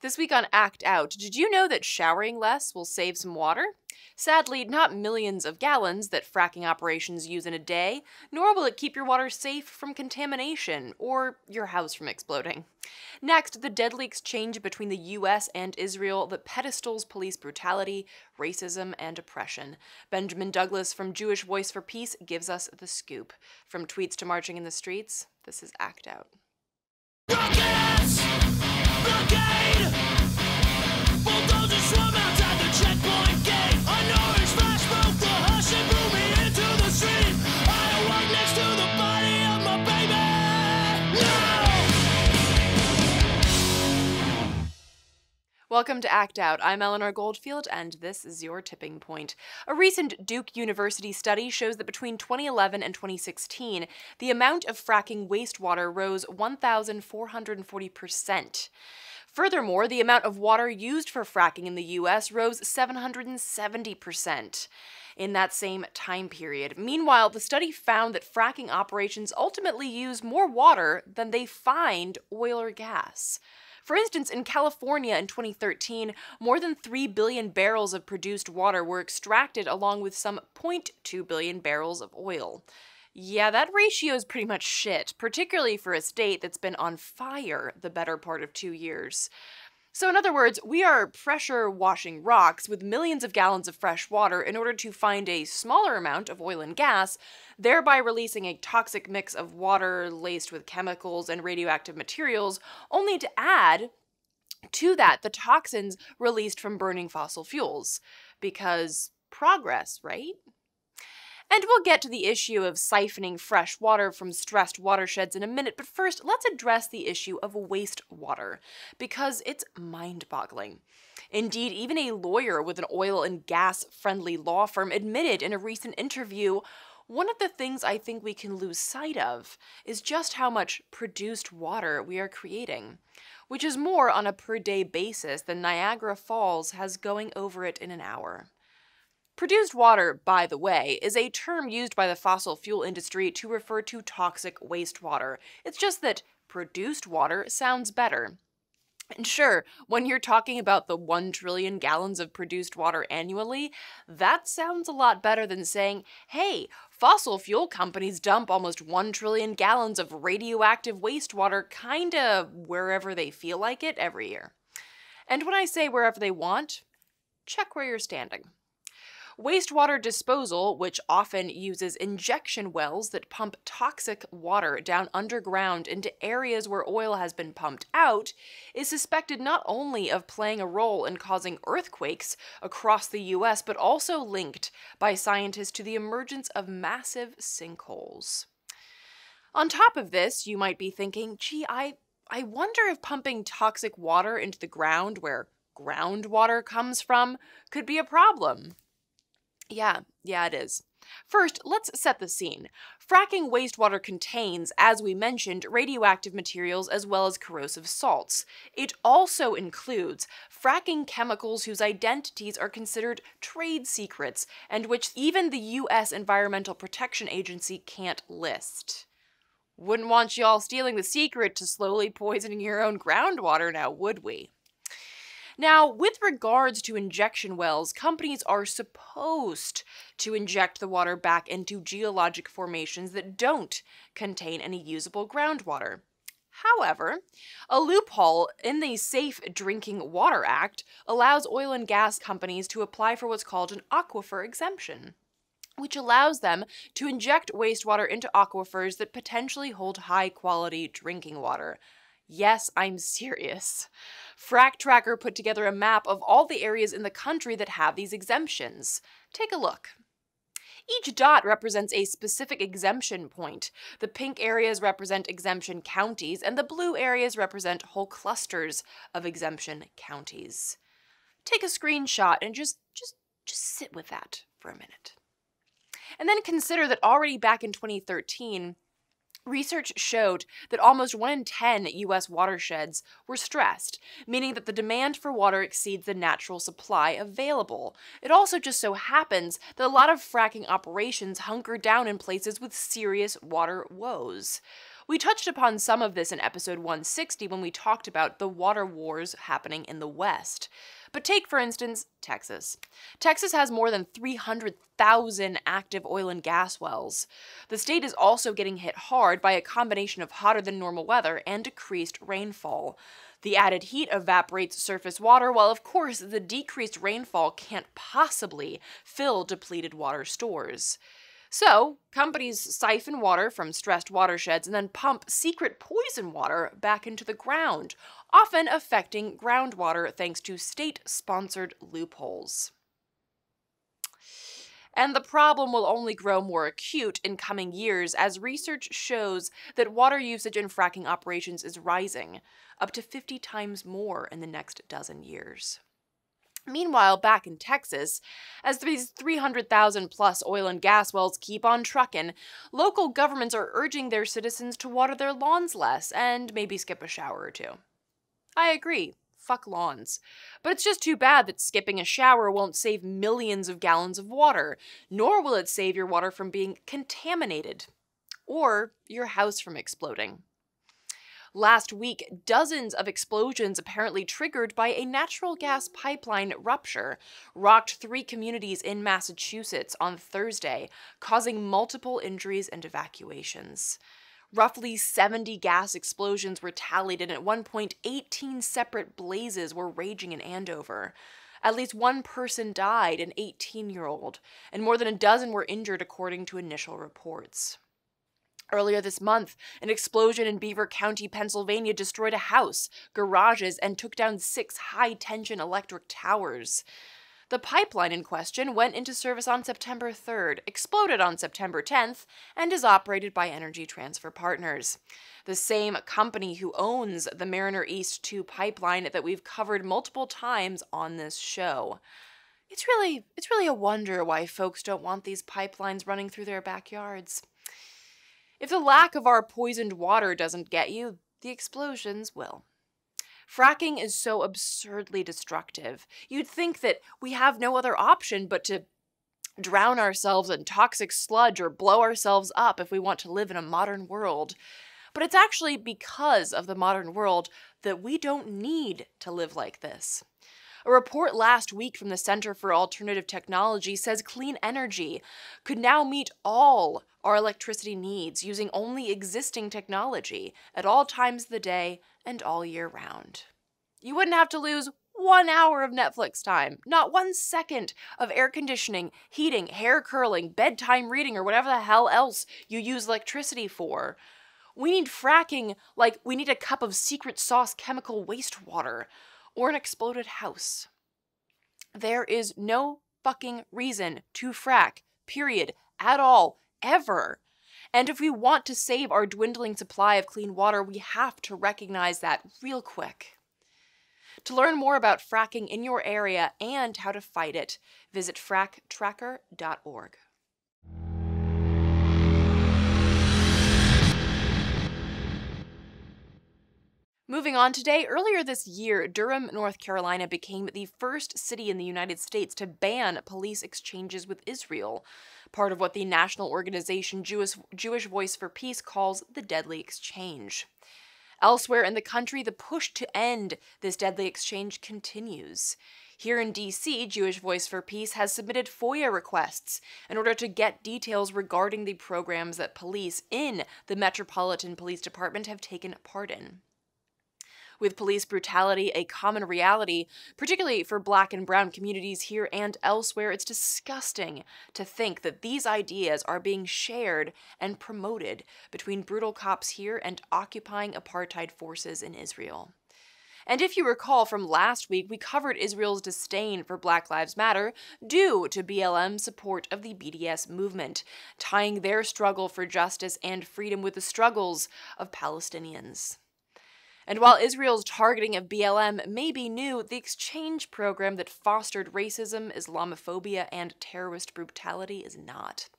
This week on Act Out, did you know that showering less will save some water? Sadly, not millions of gallons that fracking operations use in a day, nor will it keep your water safe from contamination or your house from exploding. Next, the deadly exchange between the US and Israel that pedestals police brutality, racism, and oppression. Benjamin Douglas from Jewish Voice for Peace gives us the scoop. From tweets to marching in the streets, this is Act Out. Welcome to Act Out. I'm Eleanor Goldfield, and this is your tipping point. A recent Duke University study shows that between 2011 and 2016, the amount of fracking wastewater rose 1,440%. Furthermore, the amount of water used for fracking in the US rose 770% in that same time period. Meanwhile, the study found that fracking operations ultimately use more water than they find oil or gas. For instance, in California in 2013, more than 3 billion barrels of produced water were extracted along with some 0.2 billion barrels of oil. Yeah, that ratio is pretty much shit, particularly for a state that's been on fire the better part of two years. So, in other words, we are pressure washing rocks with millions of gallons of fresh water in order to find a smaller amount of oil and gas, thereby releasing a toxic mix of water laced with chemicals and radioactive materials, only to add to that the toxins released from burning fossil fuels. Because progress, right? And we'll get to the issue of siphoning fresh water from stressed watersheds in a minute, but first, let's address the issue of wastewater, because it's mind boggling. Indeed, even a lawyer with an oil and gas friendly law firm admitted in a recent interview one of the things I think we can lose sight of is just how much produced water we are creating, which is more on a per day basis than Niagara Falls has going over it in an hour. Produced water, by the way, is a term used by the fossil fuel industry to refer to toxic wastewater. It's just that produced water sounds better. And sure, when you're talking about the 1 trillion gallons of produced water annually, that sounds a lot better than saying, hey, fossil fuel companies dump almost 1 trillion gallons of radioactive wastewater kinda wherever they feel like it every year. And when I say wherever they want, check where you're standing. Wastewater disposal, which often uses injection wells that pump toxic water down underground into areas where oil has been pumped out, is suspected not only of playing a role in causing earthquakes across the US, but also linked by scientists to the emergence of massive sinkholes. On top of this, you might be thinking, gee, I, I wonder if pumping toxic water into the ground where groundwater comes from could be a problem. Yeah, yeah, it is. First, let's set the scene. Fracking wastewater contains, as we mentioned, radioactive materials as well as corrosive salts. It also includes fracking chemicals whose identities are considered trade secrets and which even the US Environmental Protection Agency can't list. Wouldn't want you all stealing the secret to slowly poisoning your own groundwater now, would we? Now, with regards to injection wells, companies are supposed to inject the water back into geologic formations that don't contain any usable groundwater. However, a loophole in the Safe Drinking Water Act allows oil and gas companies to apply for what's called an aquifer exemption which allows them to inject wastewater into aquifers that potentially hold high quality drinking water. Yes, I'm serious. FracTracker put together a map of all the areas in the country that have these exemptions. Take a look. Each dot represents a specific exemption point. The pink areas represent exemption counties, and the blue areas represent whole clusters of exemption counties. Take a screenshot and just just just sit with that for a minute. And then consider that already back in 2013, Research showed that almost 1 in 10 US watersheds were stressed, meaning that the demand for water exceeds the natural supply available. It also just so happens that a lot of fracking operations hunker down in places with serious water woes. We touched upon some of this in episode 160 when we talked about the water wars happening in the West. But take, for instance, Texas. Texas has more than 300,000 active oil and gas wells. The state is also getting hit hard by a combination of hotter than normal weather and decreased rainfall. The added heat evaporates surface water, while of course the decreased rainfall can't possibly fill depleted water stores. So, companies siphon water from stressed watersheds and then pump secret poison water back into the ground, often affecting groundwater thanks to state sponsored loopholes. And the problem will only grow more acute in coming years as research shows that water usage in fracking operations is rising, up to 50 times more in the next dozen years. Meanwhile, back in Texas, as these 300,000 plus oil and gas wells keep on trucking, local governments are urging their citizens to water their lawns less and maybe skip a shower or two. I agree, fuck lawns. But it's just too bad that skipping a shower won't save millions of gallons of water, nor will it save your water from being contaminated or your house from exploding. Last week, dozens of explosions apparently triggered by a natural gas pipeline rupture rocked three communities in Massachusetts on Thursday, causing multiple injuries and evacuations. Roughly 70 gas explosions were tallied, and at one point, 18 separate blazes were raging in Andover. At least one person died, an 18 year old, and more than a dozen were injured, according to initial reports. Earlier this month, an explosion in Beaver County, Pennsylvania destroyed a house, garages, and took down six high tension electric towers. The pipeline in question went into service on September 3rd, exploded on September 10th, and is operated by Energy Transfer Partners, the same company who owns the Mariner East 2 pipeline that we've covered multiple times on this show. It's really it's really a wonder why folks don't want these pipelines running through their backyards. If the lack of our poisoned water doesn't get you, the explosions will. Fracking is so absurdly destructive. You'd think that we have no other option but to drown ourselves in toxic sludge or blow ourselves up if we want to live in a modern world. But it's actually because of the modern world that we don't need to live like this. A report last week from the Center for Alternative Technology says clean energy could now meet all our electricity needs using only existing technology at all times of the day and all year round. You wouldn't have to lose one hour of Netflix time, not one second of air conditioning, heating, hair curling, bedtime reading, or whatever the hell else you use electricity for. We need fracking like we need a cup of secret sauce chemical wastewater or an exploded house. There is no fucking reason to frack, period, at all, ever. And if we want to save our dwindling supply of clean water, we have to recognize that real quick. To learn more about fracking in your area and how to fight it, visit fractracker.org. Moving on today, earlier this year, Durham, North Carolina became the first city in the United States to ban police exchanges with Israel, part of what the national organization Jewish, Jewish Voice for Peace calls the Deadly Exchange. Elsewhere in the country, the push to end this deadly exchange continues. Here in DC, Jewish Voice for Peace has submitted FOIA requests in order to get details regarding the programs that police in the Metropolitan Police Department have taken part in with police brutality a common reality, particularly for black and brown communities here and elsewhere, it's disgusting to think that these ideas are being shared and promoted between brutal cops here and occupying apartheid forces in Israel. And if you recall from last week, we covered Israel's disdain for Black Lives Matter due to BLM's support of the BDS movement, tying their struggle for justice and freedom with the struggles of Palestinians. And while Israel's targeting of BLM may be new, the exchange program that fostered racism, Islamophobia, and terrorist brutality is not.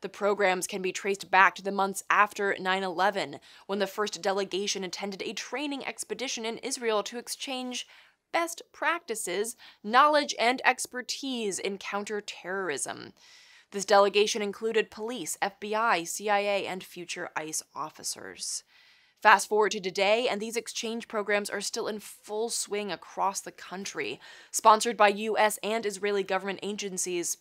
The programs can be traced back to the months after 9 11, when the first delegation attended a training expedition in Israel to exchange best practices, knowledge, and expertise in counterterrorism. This delegation included police, FBI, CIA, and future ICE officers. Fast forward to today, and these exchange programs are still in full swing across the country, sponsored by U.S. and Israeli government agencies,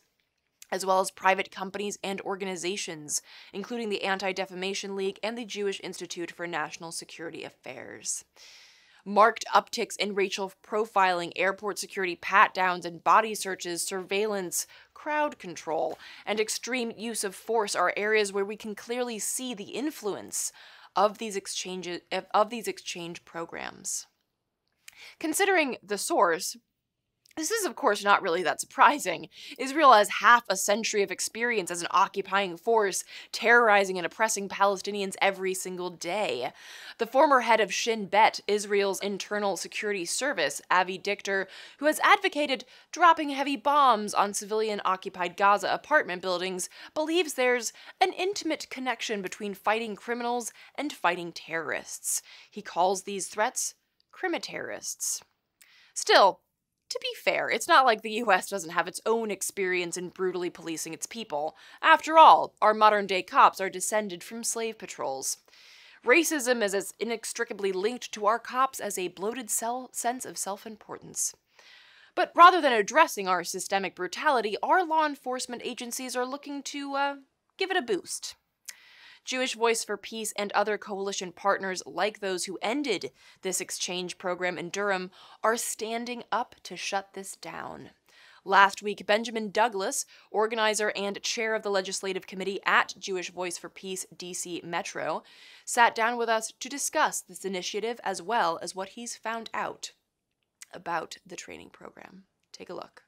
as well as private companies and organizations, including the Anti Defamation League and the Jewish Institute for National Security Affairs. Marked upticks in racial profiling, airport security pat downs and body searches, surveillance, crowd control, and extreme use of force are areas where we can clearly see the influence of these exchanges of these exchange programs. Considering the source, this is, of course, not really that surprising. Israel has half a century of experience as an occupying force, terrorizing and oppressing Palestinians every single day. The former head of Shin Bet, Israel's internal security service, Avi Dichter, who has advocated dropping heavy bombs on civilian occupied Gaza apartment buildings, believes there's an intimate connection between fighting criminals and fighting terrorists. He calls these threats crimiterists. Still, to be fair, it's not like the US doesn't have its own experience in brutally policing its people. After all, our modern day cops are descended from slave patrols. Racism is as inextricably linked to our cops as a bloated sense of self importance. But rather than addressing our systemic brutality, our law enforcement agencies are looking to uh, give it a boost. Jewish Voice for Peace and other coalition partners, like those who ended this exchange program in Durham, are standing up to shut this down. Last week, Benjamin Douglas, organizer and chair of the legislative committee at Jewish Voice for Peace DC Metro, sat down with us to discuss this initiative as well as what he's found out about the training program. Take a look.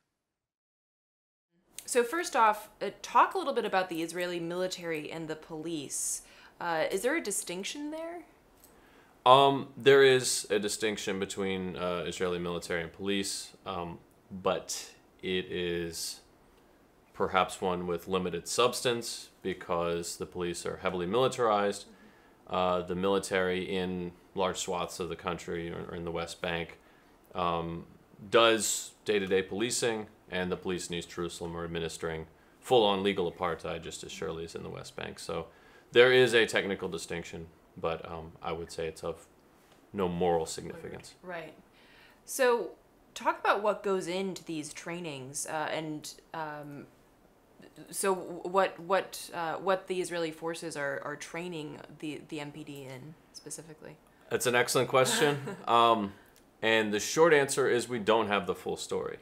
So, first off, uh, talk a little bit about the Israeli military and the police. Uh, is there a distinction there? Um, there is a distinction between uh, Israeli military and police, um, but it is perhaps one with limited substance because the police are heavily militarized. Uh, the military in large swaths of the country or, or in the West Bank um, does day to day policing, and the police in East Jerusalem are administering full on legal apartheid just as surely as in the West Bank. So there is a technical distinction, but um, I would say it's of no moral significance. Right. So, talk about what goes into these trainings uh, and. Um, so what what uh, what the Israeli forces are, are training the, the MPD in specifically? That's an excellent question. um, and the short answer is we don't have the full story.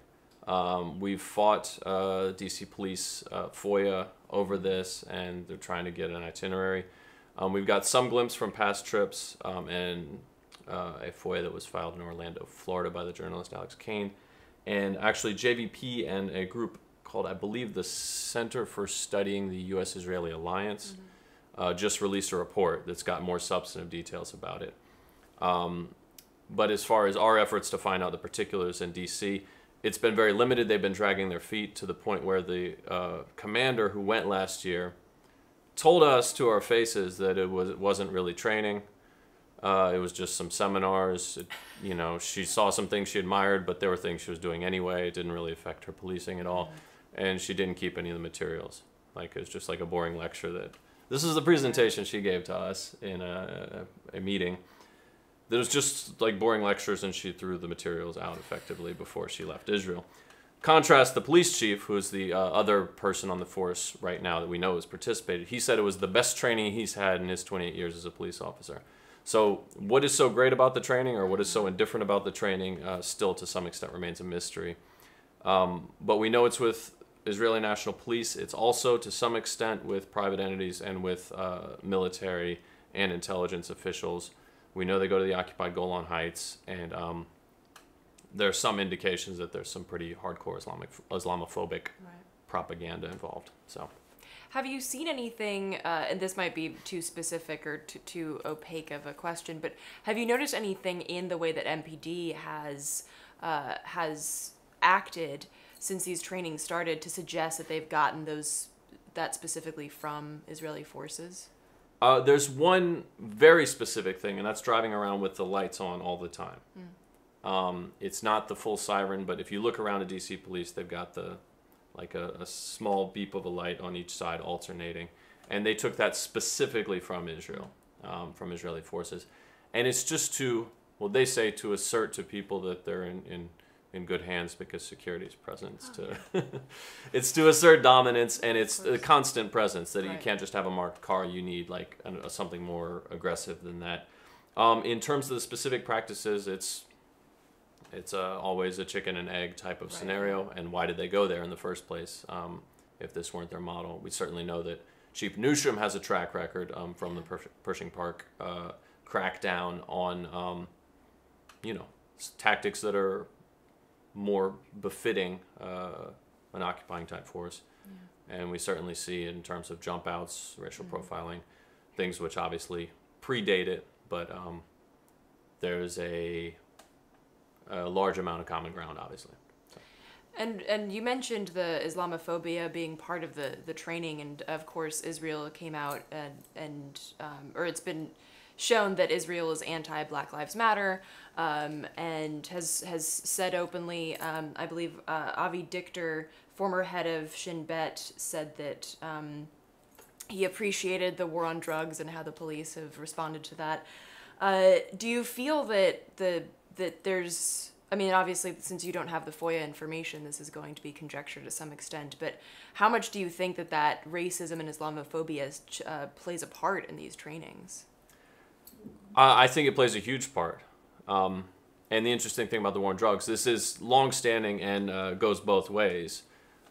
Um, we've fought uh, DC Police uh, FOIA over this, and they're trying to get an itinerary. Um, we've got some glimpse from past trips um, and uh, a FOIA that was filed in Orlando, Florida by the journalist Alex Kane. And actually, JVP and a group called, I believe, the Center for Studying the U.S. Israeli Alliance uh, just released a report that's got more substantive details about it. Um, but as far as our efforts to find out the particulars in DC, it's been very limited. They've been dragging their feet to the point where the uh, commander who went last year told us to our faces that it was it wasn't really training. Uh, it was just some seminars. It, you know, she saw some things she admired, but there were things she was doing anyway. It didn't really affect her policing at all, and she didn't keep any of the materials. Like it was just like a boring lecture that. This is the presentation she gave to us in a, a meeting there was just like boring lectures and she threw the materials out effectively before she left Israel. Contrast the police chief, who is the uh, other person on the force right now that we know has participated. He said it was the best training he's had in his 28 years as a police officer. So, what is so great about the training, or what is so indifferent about the training, uh, still to some extent remains a mystery. Um, but we know it's with Israeli National Police. It's also to some extent with private entities and with uh, military and intelligence officials. We know they go to the occupied Golan Heights, and um, are some indications that there's some pretty hardcore Islamic Islamophobic Right. propaganda involved. So Have you seen anything, uh, and this might be too specific or too, too opaque of a question, but have you noticed anything in the way that MPD has uh, has acted since these trainings started to suggest that they've gotten those that specifically from Israeli forces? Uh, there's one very specific thing, and that's driving around with the lights on all the time. Um, it's not the full siren, but if you look around at DC Police, they've got the like a, a small beep of a light on each side alternating. And they took that specifically from Israel, um, from Israeli forces. And it's just to, well, they say to assert to people that they're in, in, in good hands because security is present. It's to, it's to assert dominance and it's a constant presence that you can't just have a marked car. You need like an, something more aggressive than that. Um, in terms of the specific practices, it's it's uh, always a chicken and egg type of Right. scenario. And why did they go there in the first place? Um, if this weren't their model, we certainly know that Chief Newsham has a track record um, from the Persh- Pershing Park uh, crackdown on, um, you know, tactics that are more befitting uh, an occupying type force. And we certainly see in terms of jump outs, racial profiling, things which obviously predate it, but um, there's a, a large amount of common ground, obviously. And and you mentioned the Islamophobia being part of the the training, and of course Israel came out and and um, or it's been shown that Israel is anti Black Lives Matter, um, and has has said openly. Um, I believe uh, Avi Dichter, former head of Shin Bet, said that. Um, he appreciated the war on drugs and how the police have responded to that. Uh, do you feel that the that there's I mean obviously since you don't have the FOIA information this is going to be conjecture to some extent but how much do you think that that racism and Islamophobia is, uh, plays a part in these trainings? I I think it plays a huge part. Um, and the interesting thing about the war on drugs, this is long-standing and uh, goes both ways.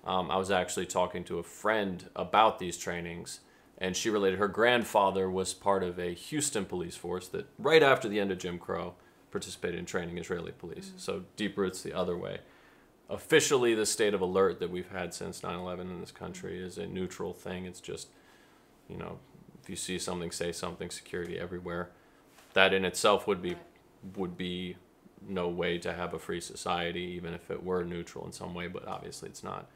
Um, I was actually talking to a friend about these trainings, and she related her grandfather was part of a Houston police force that, right after the end of Jim Crow, participated in training Israeli police. So deep roots the other way. Officially, the state of alert that we've had since 9/11 in this country is a neutral thing. It's just, you know, if you see something, say something. Security everywhere. That in itself would be would be no way to have a free society, even if it were neutral in some way. But obviously, it's not.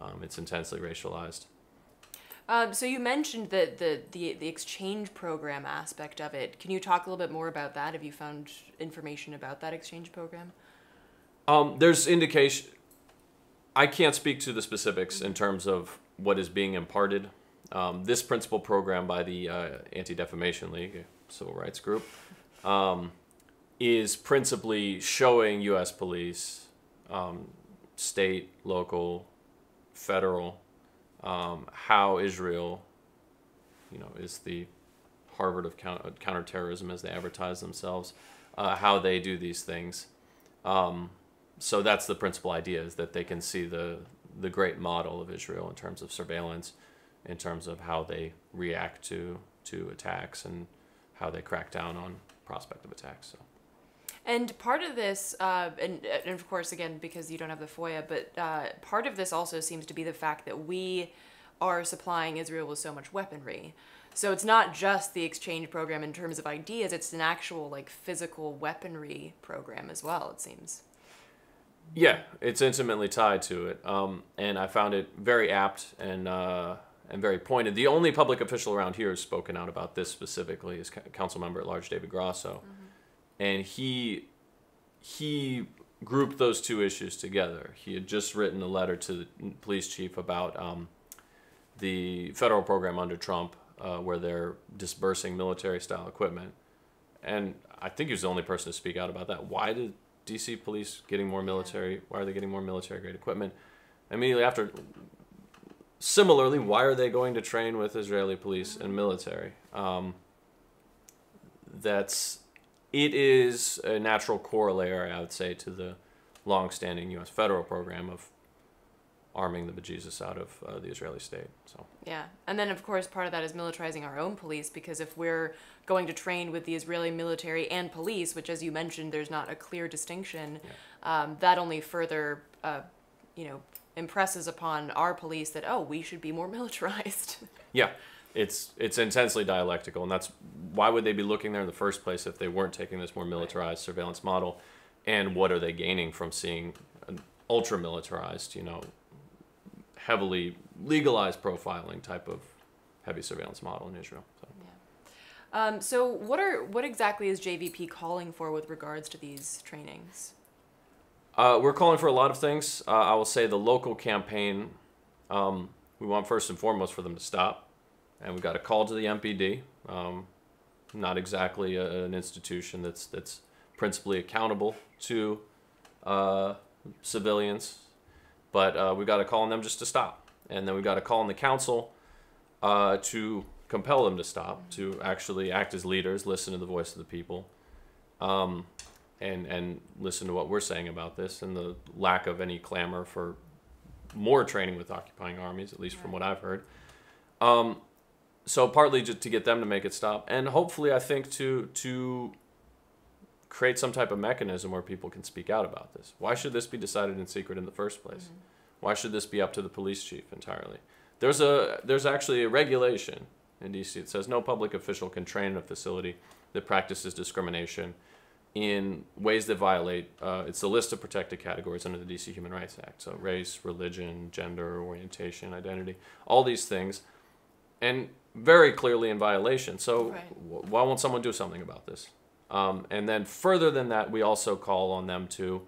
Um, it's intensely racialized. Um, so you mentioned the, the, the, the exchange program aspect of it. Can you talk a little bit more about that? Have you found information about that exchange program? Um, there's indication. I can't speak to the specifics in terms of what is being imparted. Um, this principal program by the uh, Anti Defamation League, civil rights group, um, is principally showing U.S. police, um, state, local, federal, um, how Israel, you know, is the Harvard of counter- counterterrorism as they advertise themselves, uh, how they do these things. Um, so that's the principal idea is that they can see the the great model of Israel in terms of surveillance, in terms of how they react to to attacks and how they crack down on prospective attacks. So. And part of this, uh, and, and of course, again, because you don't have the FOIA, but uh, part of this also seems to be the fact that we are supplying Israel with so much weaponry. So it's not just the exchange program in terms of ideas; it's an actual like physical weaponry program as well. It seems. Yeah, it's intimately tied to it, um, and I found it very apt and uh, and very pointed. The only public official around here who's spoken out about this specifically is Council Member at Large David Grosso, and he he grouped those two issues together. He had just written a letter to the police chief about um, the federal program under Trump, uh, where they're dispersing military style equipment, and I think he was the only person to speak out about that. Why did DC police getting more military? Why are they getting more military grade equipment? Immediately after, similarly, why are they going to train with Israeli police and military? Um, that's it is a natural corollary, I would say, to the long-standing U.S. federal program of arming the bejesus out of uh, the Israeli state. So. Yeah, and then of course part of that is militarizing our own police because if we're going to train with the Israeli military and police, which as you mentioned, there's not a clear distinction, um, that only further, uh, you know, impresses upon our police that oh, we should be more militarized. Yeah, it's it's intensely dialectical, and that's why would they be looking there in the first place if they weren't taking this more militarized surveillance model, and what are they gaining from seeing an ultra militarized, you know, heavily legalized profiling type of heavy surveillance model in Israel? So. um, so what are what exactly is JVP calling for with regards to these trainings? Uh, we're calling for a lot of things. Uh, I will say the local campaign Um, we want first and foremost for them to stop, and we've got a call to the MPD. Um, not exactly a, an institution that's that's principally accountable to uh, civilians, but uh, we got a call on them just to stop, and then we've got a call on the council uh, to compel them to stop, to actually act as leaders, listen to the voice of the people, um, and and listen to what we're saying about this and the lack of any clamor for more training with occupying armies, at least from what I've heard. Um, so partly just to get them to make it stop, and hopefully, I think to to create some type of mechanism where people can speak out about this. Why should this be decided in secret in the first place? Why should this be up to the police chief entirely? There's a there's actually a regulation in DC that says no public official can train in a facility that practices discrimination in ways that violate uh, it's a list of protected categories under the DC Human Rights Act. So race, religion, gender, orientation, identity, all these things, and very clearly in violation. So Right. wh- why won't someone do something about this? Um, and then further than that, we also call on them to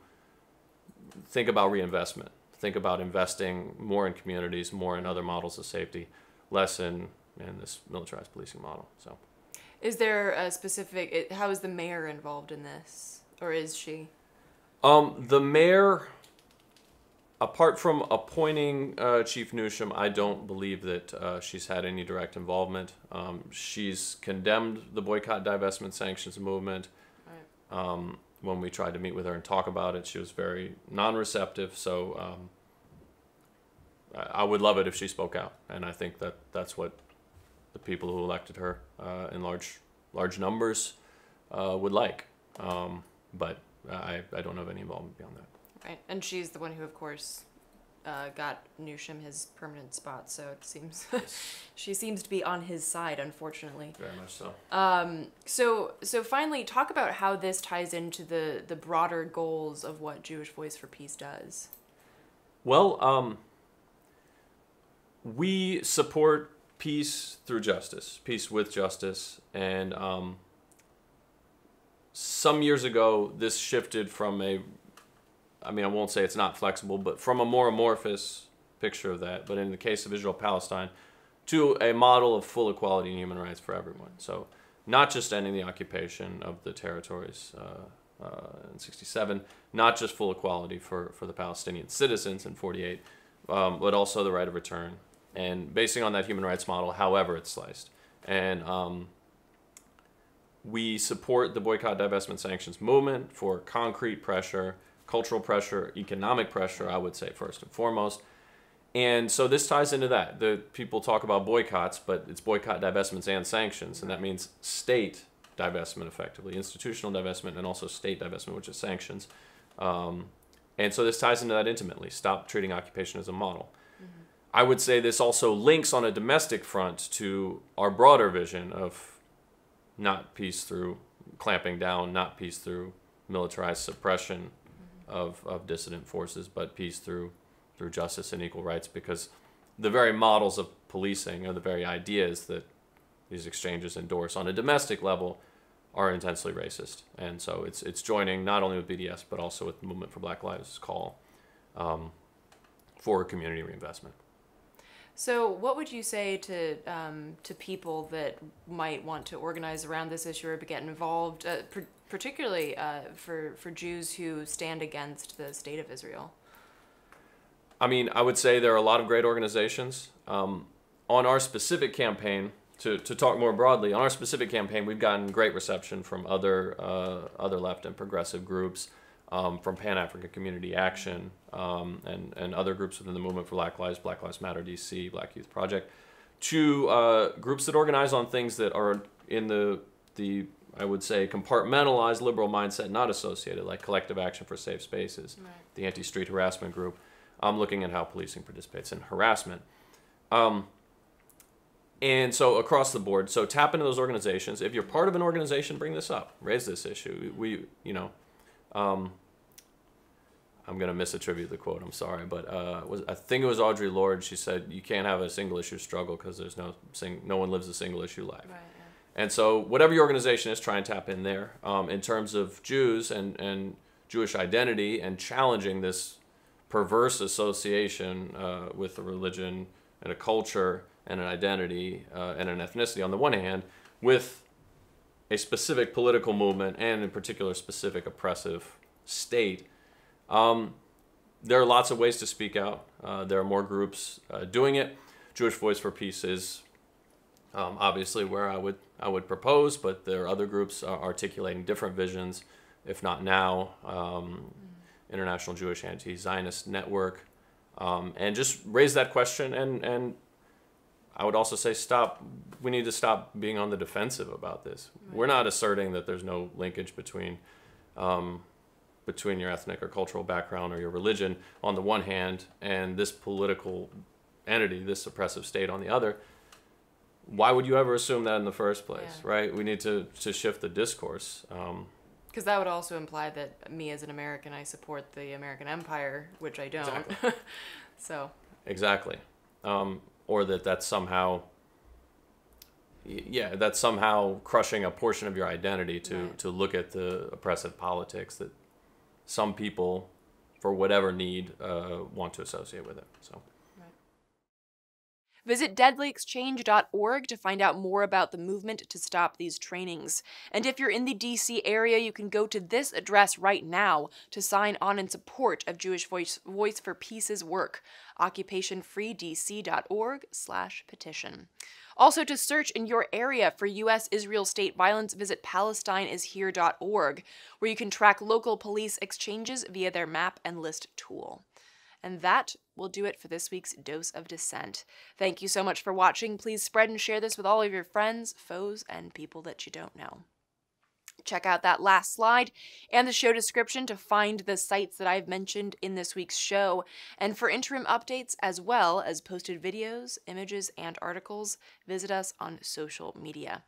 think about reinvestment. Think about investing more in communities, more in other models of safety, less in in this militarized policing model. So. Is there a specific? It, how is the mayor involved in this, or is she? Um, the mayor, apart from appointing uh, Chief Newsham, I don't believe that uh, she's had any direct involvement. Um, she's condemned the boycott, divestment, sanctions movement. Right. Um, when we tried to meet with her and talk about it, she was very non-receptive. So um, I, I would love it if she spoke out, and I think that that's what the people who elected her uh, in large large numbers uh, would like. Um, but I, I don't have any involvement beyond that. Right, and she's the one who, of course, uh, got Newsham his permanent spot. So it seems she seems to be on his side, unfortunately. Very much so. Um, so so finally, talk about how this ties into the the broader goals of what Jewish Voice for Peace does. Well, um, we support peace through justice, peace with justice, and um, some years ago, this shifted from a, I mean, I won't say it's not flexible, but from a more amorphous picture of that, but in the case of Israel Palestine, to a model of full equality and human rights for everyone. So, not just ending the occupation of the territories uh, uh, in 67, not just full equality for, for the Palestinian citizens in 48, um, but also the right of return, and basing on that human rights model, however it's sliced. And um, we support the boycott, divestment, sanctions movement for concrete pressure, cultural pressure, economic pressure, I would say first and foremost. And so this ties into that. The people talk about boycotts, but it's boycott, divestments, and sanctions, and that means state divestment, effectively, institutional divestment, and also state divestment, which is sanctions. Um, and so this ties into that intimately. Stop treating occupation as a model. I would say this also links on a domestic front to our broader vision of not peace through clamping down, not peace through militarized suppression of, of dissident forces, but peace through through justice and equal rights because the very models of policing or the very ideas that these exchanges endorse on a domestic level are intensely racist. And so it's it's joining not only with BDS but also with the Movement for Black Lives call um, for community reinvestment. So, what would you say to um, to people that might want to organize around this issue or get involved, uh, pr- particularly uh, for for Jews who stand against the state of Israel? I mean, I would say there are a lot of great organizations. Um, on our specific campaign, to, to talk more broadly, on our specific campaign, we've gotten great reception from other uh, other left and progressive groups, um, from Pan African Community Action, um, and and other groups within the movement for Black Lives, Black Lives Matter DC, Black Youth Project, to uh, groups that organize on things that are in the the I would say compartmentalized liberal mindset, not associated, like Collective Action for Safe Spaces, the anti-street harassment group. I'm looking at how policing participates in harassment. Um, and so across the board, so tap into those organizations. If you're part of an organization, bring this up, raise this issue. We, you know, um, I'm gonna misattribute the quote. I'm sorry, but uh, was I think it was Audre Lorde. She said you can't have a single issue struggle because there's no sing, no one lives a single issue life. Right. And so, whatever your organization is, try and tap in there. Um, in terms of Jews and, and Jewish identity and challenging this perverse association uh, with a religion and a culture and an identity uh, and an ethnicity on the one hand, with a specific political movement and in particular specific oppressive state. Um, there are lots of ways to speak out. Uh, there are more groups uh, doing it. Jewish Voice for Peace is um, obviously where I would I would propose, but there are other groups articulating different visions. If not now, um, International Jewish Anti-Zionist Network, um, and just raise that question. And and I would also say stop. We need to stop being on the defensive about this. Right. We're not asserting that there's no linkage between. Um, between your ethnic or cultural background or your religion on the one hand and this political entity, this oppressive state on the other why would you ever assume that in the first place, yeah. right? We need to, to shift the discourse. Um, because that would also imply that me as an American, I support the American empire, which I don't. Exactly. so. Exactly. Um, or that that's somehow, yeah, that's somehow crushing a portion of your identity to, right. to look at the oppressive politics that some people, for whatever need, uh, want to associate with it. So. Visit deadlyexchange.org to find out more about the movement to stop these trainings. And if you're in the DC area, you can go to this address right now to sign on in support of Jewish Voice, Voice for Peace's work, occupationfreedc.org/petition. Also, to search in your area for U.S. Israel state violence, visit PalestineIsHere.org, where you can track local police exchanges via their map and list tool. And that will do it for this week's Dose of Dissent. Thank you so much for watching. Please spread and share this with all of your friends, foes, and people that you don't know. Check out that last slide and the show description to find the sites that I've mentioned in this week's show. And for interim updates as well as posted videos, images, and articles, visit us on social media.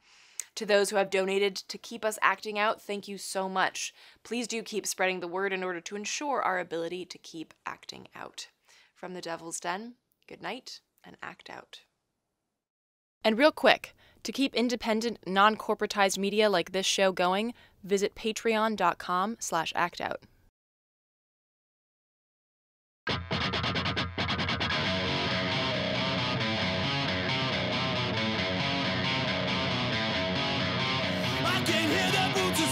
To those who have donated to keep us acting out, thank you so much. Please do keep spreading the word in order to ensure our ability to keep acting out. From the Devil's Den, good night and act out. And real quick, to keep independent, non-corporatized media like this show going, visit patreon.com slash actout.